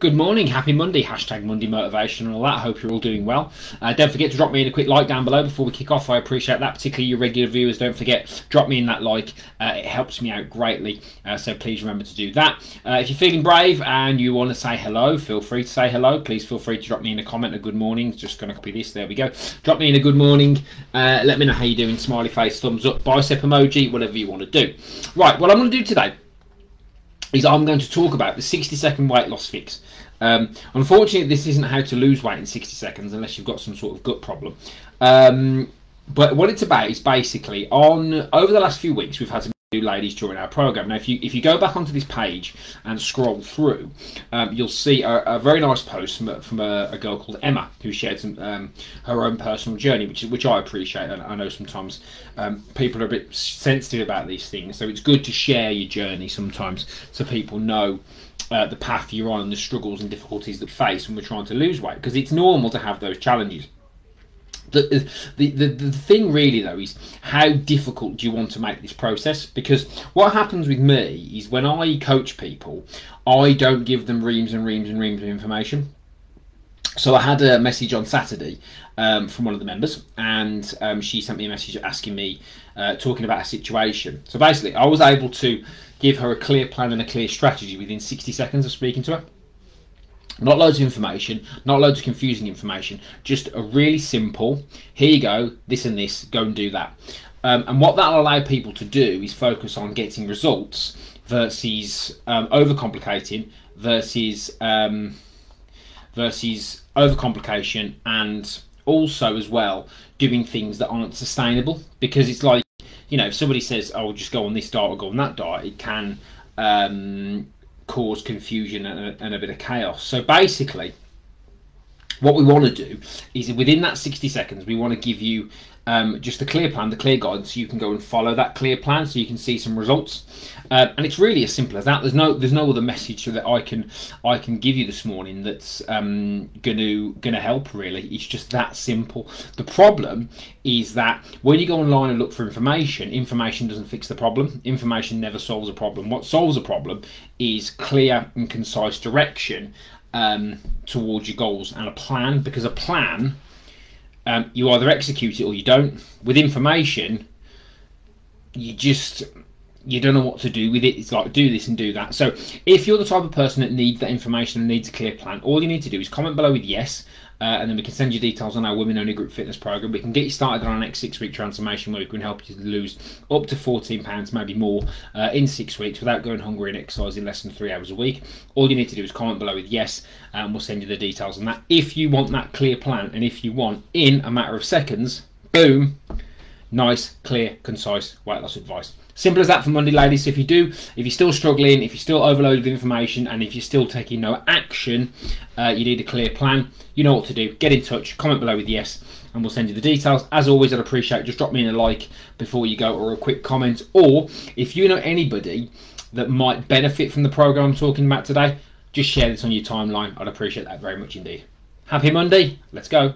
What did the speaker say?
Good morning, happy Monday, hashtag Monday Motivation and all that. Hope you're all doing well. Uh, don't forget to drop me in a quick like down below before we kick off. I appreciate that, particularly your regular viewers. Don't forget, drop me in that like. Uh, it helps me out greatly. Uh, so please remember to do that. Uh, if you're feeling brave and you want to say hello, feel free to say hello. Please feel free to drop me in a comment, a good morning. Just going to copy this. There we go. Drop me in a good morning. Uh, let me know how you're doing. Smiley face, thumbs up, bicep emoji, whatever you want to do. Right, what I'm going to do today is I'm going to talk about the 60 second weight loss fix. Um, unfortunately, this isn't how to lose weight in 60 seconds unless you've got some sort of gut problem. Um, but what it's about is basically on over the last few weeks we've had some ladies join our program. Now, if you if you go back onto this page and scroll through, um, you'll see a, a, very nice post from, from a, a, girl called Emma who shared some um, her own personal journey, which which I appreciate. And I know sometimes um, people are a bit sensitive about these things, so it's good to share your journey sometimes so people know. Uh, the path you're on the struggles and difficulties that face when we're trying to lose weight because it's normal to have those challenges the, the, the, thing really though is how difficult do you want to make this process? Because what happens with me is when i coach people i don't give them reams and reams and reams of information. So i had a message on saturday um, from one of the members and um, she sent me a message asking me uh, talking about a situation. So basically i was able to give her a clear plan and a clear strategy within 60 seconds of speaking to her not loads of information, not loads of confusing information, just a really simple, here you go, this and this, go and do that. Um, and what that'll allow people to do is focus on getting results versus um, overcomplicating versus um, versus overcomplication and also as well doing things that aren't sustainable because it's like you know if somebody says oh just go on this diet or go on that diet it can um, cause confusion and a, and a bit of chaos. So basically, what we want to do is within that 60 seconds, we want to give you um, just a clear plan, the clear guide, so you can go and follow that clear plan, so you can see some results. Uh, and it's really as simple as that. There's no there's no other message that I can I can give you this morning that's um, gonna gonna help. Really, it's just that simple. The problem is that when you go online and look for information, information doesn't fix the problem. Information never solves a problem. What solves a problem is clear and concise direction um, towards your goals and a plan, because a plan um, you either execute it or you don't. With information, you just you don't know what to do with it. It's like do this and do that. So if you're the type of person that needs that information and needs a clear plan, all you need to do is comment below with yes, uh, and then we can send you details on our women only group fitness program. We can get you started on our next six week transformation where we can help you lose up to 14 pounds, maybe more, uh, in six weeks without going hungry and exercising less than three hours a week. All you need to do is comment below with yes, and we'll send you the details on that. If you want that clear plan, and if you want in a matter of seconds, boom, nice, clear, concise weight loss advice. Simple as that for Monday, ladies. If you do, if you're still struggling, if you're still overloaded with information, and if you're still taking no action, uh, you need a clear plan. You know what to do. Get in touch. Comment below with yes, and we'll send you the details. As always, I'd appreciate just drop me in a like before you go, or a quick comment. Or if you know anybody that might benefit from the program I'm talking about today, just share this on your timeline. I'd appreciate that very much indeed. Happy Monday. Let's go.